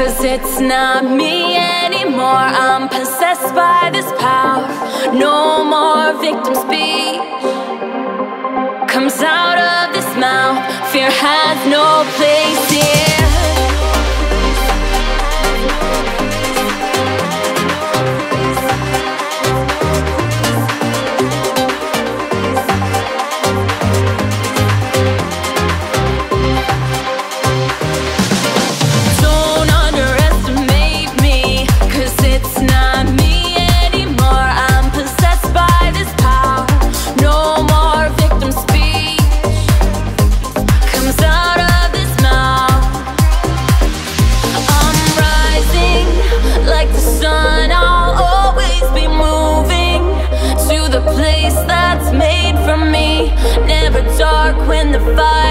it's not me anymore. I'm possessed by this power. No more victim speech comes out of this mouth. Fear has no place the place that's made for me. Never dark when the fire's